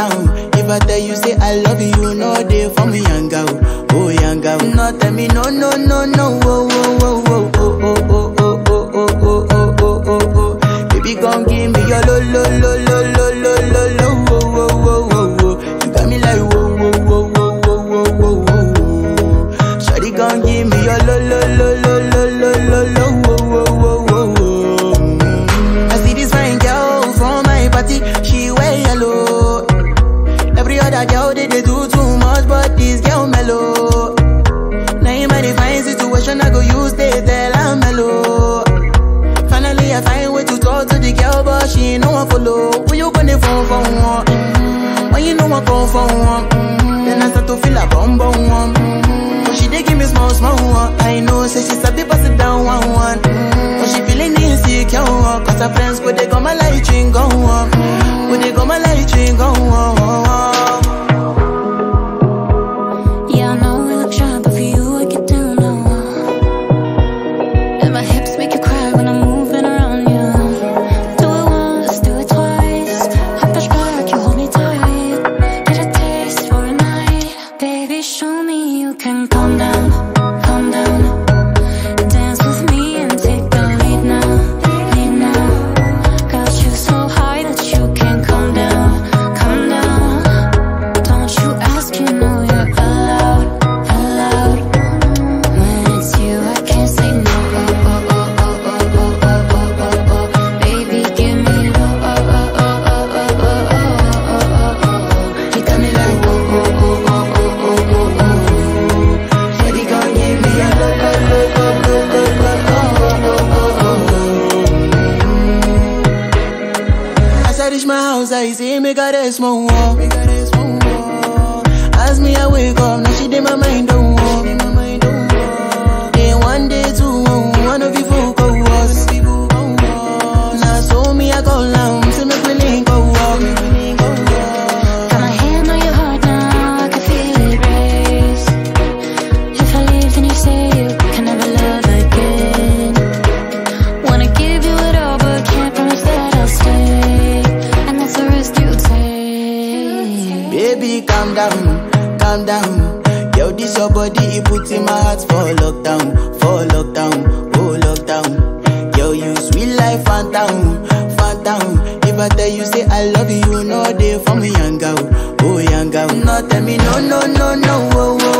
down. If I tell you, say I love you, no day for me, young girl. Oh, young girl. No, tell me, no, no, no, no, oh, oh. other girl they, they do too much, but this girl mellow. Now in my find situation, I go use they tell I'm mellow. Finally, I find way to talk to the girl, but she ain't no one follow. When you gonna phone for one? Mm-hmm. When you know I phone for one? Mm-hmm. Then I start to feel a bum bum one. Mm-hmm. But she they give me small small one. I know, say she's a bit pass it down one one. Mm-hmm. But she feeling insecure, cause her friends go they got my life. y si me cares, As me a wake up. no, no, no, no. oh.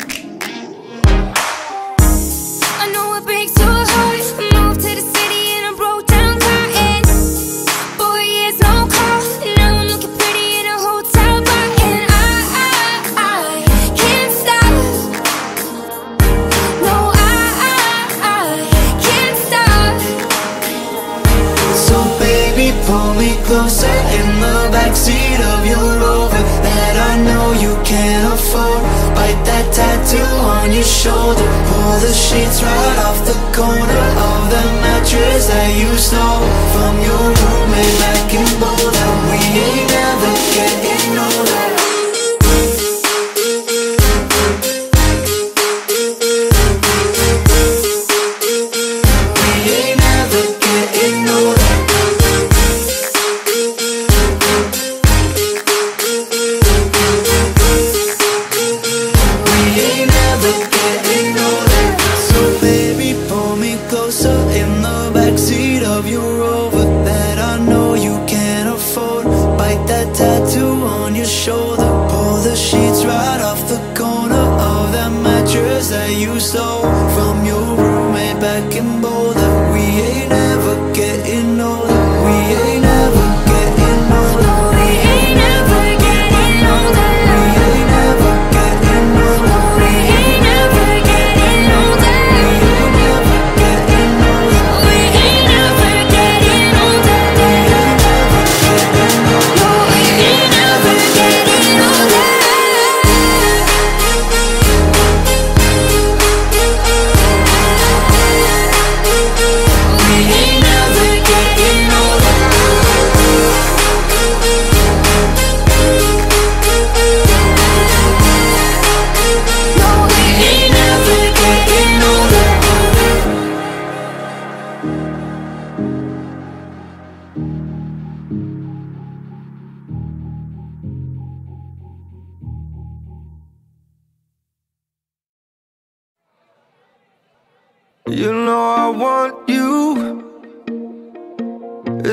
Shoulder. Pull the sheets right off the corner of the mattress that you stole tattoo on your shoulder. Pull the sheets right off the corner of that mattress that you stole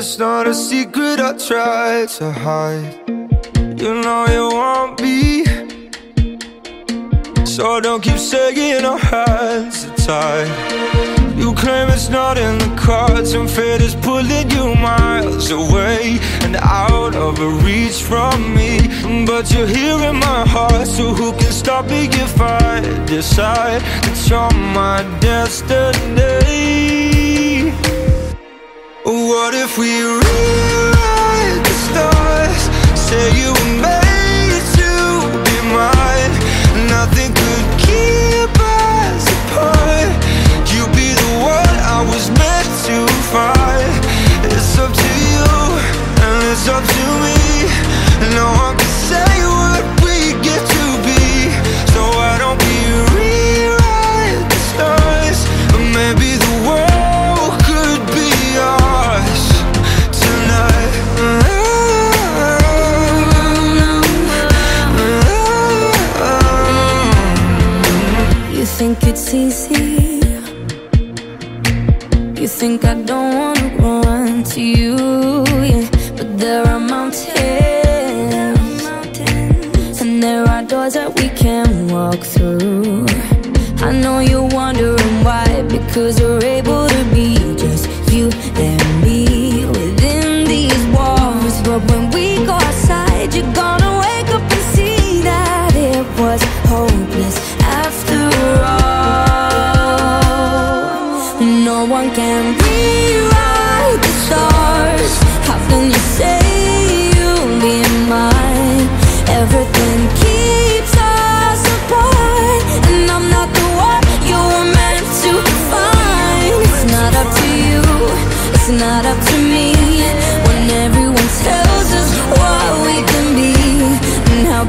It's not a secret I try to hide. You know you want me. So don't keep saying our hands are tied. You claim it's not in the cards, and fate is pulling you miles away and out of reach from me. But you're here in my heart, so who can stop me if I decide that you're my destiny? What if we rewrite the stars? Say you were made think it's easy? You think I don't wanna run to you? Yeah, but there are mountains, and there are doors that we can walk through. I know you're wondering why, because you're able to be just you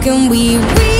can we